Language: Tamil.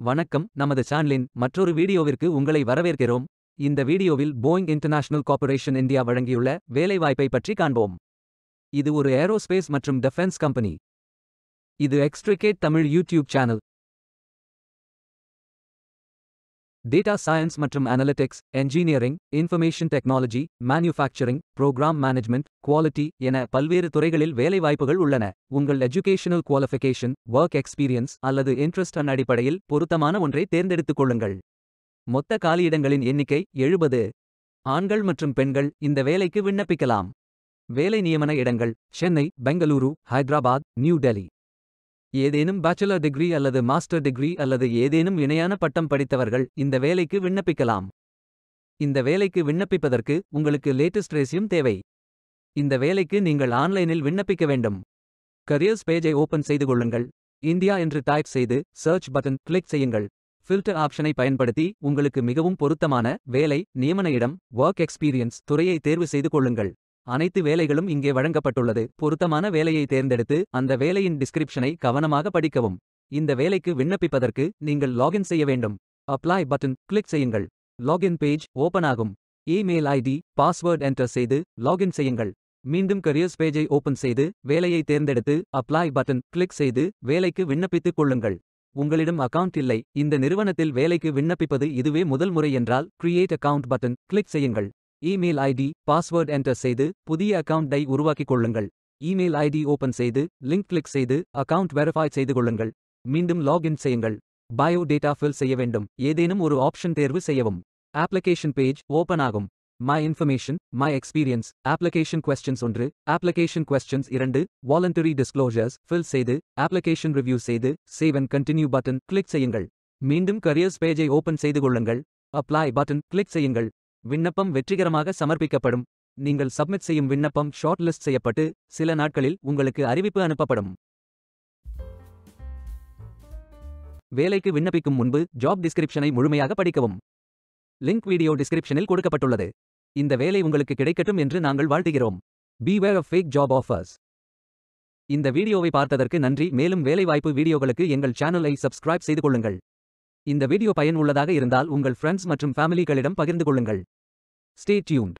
வணக்கம் நமது சேனலின் மற்றொரு வீடியோவிற்கு உங்களை வரவேற்கிறோம். இந்த வீடியோவில் போயிங் இன்டர்நேஷனல் கார்ப்பரேஷன் இந்தியா வழங்கியுள்ள வேலைவாய்ப்பை பற்றி காண்போம். இது ஒரு ஏரோஸ்பேஸ் மற்றும் டிஃபென்ஸ் கம்பெனி. இது extricate Tamil YouTube channel. Data science மற்றும் analytics engineering information technology manufacturing program management quality என பல்வேறு துறைகளில் வேலைவாய்ப்புகள் உள்ளன. உங்கள் எஜுகேஷனல் குவாலிஃபிகேஷன் ஒர்க் எக்ஸ்பீரியன்ஸ் அல்லது இன்ட்ரெஸ்ட் அடிப்படையில் பொருத்தமான ஒன்றை தேர்ந்தெடுத்துக் கொள்ளுங்கள். மொத்த காலியிடங்களின் எண்ணிக்கை எழுபது. ஆண்கள் மற்றும் பெண்கள் இந்த வேலைக்கு விண்ணப்பிக்கலாம். வேலை நியமன இடங்கள் சென்னை பெங்களூரு ஹைதராபாத் நியூ டெல்லி. ஏதேனும் பேச்சுலர் டிகிரி அல்லது மாஸ்டர் டிகிரி அல்லது ஏதேனும் இணையான பட்டம் படித்தவர்கள் இந்த வேலைக்கு விண்ணப்பிக்கலாம். இந்த வேலைக்கு விண்ணப்பிப்பதற்கு உங்களுக்கு லேட்டஸ்ட் ரேசியும் தேவை. இந்த வேலைக்கு நீங்கள் ஆன்லைனில் விண்ணப்பிக்க வேண்டும். கரியர்ஸ் பேஜை ஓபன் செய்து கொள்ளுங்கள். இந்தியா என்று டைப் செய்து சர்ச் பட்டன் கிளிக் செய்யுங்கள். ஃபில்டர் ஆப்ஷனை பயன்படுத்தி உங்களுக்கு மிகவும் பொருத்தமான வேலை நியமன இடம் ஒர்க் எக்ஸ்பீரியன்ஸ் துறையை தேர்வு செய்து கொள்ளுங்கள். அனைத்து வேலைகளும் இங்கே வழங்கப்பட்டுள்ளது. பொருத்தமான வேலையை தேர்ந்தெடுத்து அந்த வேலையின் டிஸ்கிரிப்ஷனை கவனமாக படிக்கவும். இந்த வேலைக்கு விண்ணப்பிப்பதற்கு நீங்கள் லாகின் செய்ய வேண்டும். அப்ளை பட்டன் கிளிக் செய்யுங்கள். லாகின் பேஜ் ஓபன் ஆகும். இமெயில் ஐடி பாஸ்வேர்ட் என்டர் செய்து லாகின் செய்யுங்கள். மீண்டும் கரியர்ஸ் பேஜை ஓபன் செய்து வேலையை தேர்ந்தெடுத்து அப்ளை பட்டன் கிளிக் செய்து வேலைக்கு விண்ணப்பித்துக் கொள்ளுங்கள். உங்களிடம் அக்கவுண்ட் இல்லை. இந்த நிறுவனத்தில் வேலைக்கு விண்ணப்பிப்பது இதுவே முதல் முறை என்றால் கிரியேட் அக்கவுண்ட் பட்டன் கிளிக் செய்யுங்கள். இமெயில் ஐடி பாஸ்வேர்ட் என்டர் செய்து புதிய அக்கவுண்டை உருவாக்கிக் கொள்ளுங்கள். இமெயில் ஐடி ஓபன் செய்து லிங்க் கிளிக் செய்து அக்கவுண்ட் வெரிஃபை செய்து கொள்ளுங்கள். மீண்டும் லாகின் செய்யுங்கள். பயோ டேட்டா ஃபில் செய்ய வேண்டும். ஏதேனும் ஒரு ஆப்ஷன் தேர்வு செய்யவும். அப்ளிகேஷன் பேஜ் ஓபன் ஆகும். My information my experience. Application questions ஒன்று அப்ளிகேஷன் கொஸ்டின்ஸ் இரண்டு வாலண்டரி டிஸ்க்ளோசர்ஸ் ஃபில் செய்து அப்ளிகேஷன் ரிவ்யூ செய்து save and continue button click செய்யுங்கள். மீண்டும் கரியர்ஸ் பேஜை ஓபன் செய்து கொள்ளுங்கள். அப்ளை பட்டன் கிளிக் செய்யுங்கள். விண்ணப்பம் வெற்றிகரமாக சமர்ப்பிக்கப்படும். நீங்கள் சப்மிட் செய்யும் விண்ணப்பம் ஷார்ட் லிஸ்ட் செய்யப்பட்டு சில நாட்களில் உங்களுக்கு அறிவிப்பு அனுப்பப்படும். வேலைக்கு விண்ணப்பிக்கும் முன்பு ஜாப் டிஸ்கிரிப்ஷனை முழுமையாக படிக்கவும். லிங்க் வீடியோ டிஸ்கிரிப்ஷனில் கொடுக்கப்பட்டுள்ளது. இந்த வேலை உங்களுக்கு கிடைக்கட்டும் என்று நாங்கள் வாழ்த்துகிறோம். Beware of fake job offers இந்த வீடியோவை பார்த்ததற்கு நன்றி. மேலும் வேலைவாய்ப்பு வீடியோகளுக்கு எங்கள் சேனலை சப்ஸ்கிரைப் செய்து கொள்ளுங்கள். இந்த வீடியோ பயன் உள்ளதாக இருந்தால் உங்கள் ஃப்ரெண்ட்ஸ் மற்றும் ஃபேமிலிகளிடம் பகிர்ந்து கொள்ளுங்கள். Stay tuned.